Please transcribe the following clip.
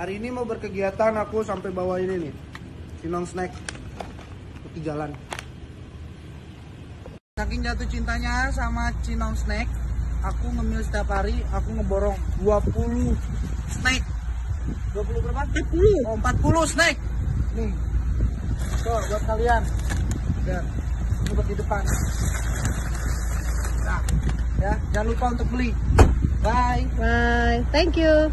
Hari ini mau berkegiatan aku sampai bawa ini nih. Sinong snack. Pergi jalan. Saking jatuh cintanya sama Cinong snack, aku ngemil setiap hari, aku ngeborong 20 snack. 20 berapa? 40. Oh, 40 snack. Nih. Tuh, buat kalian. dan Ini buat di depan. Nah, ya, jangan lupa untuk beli. Bye. Bye. Thank you.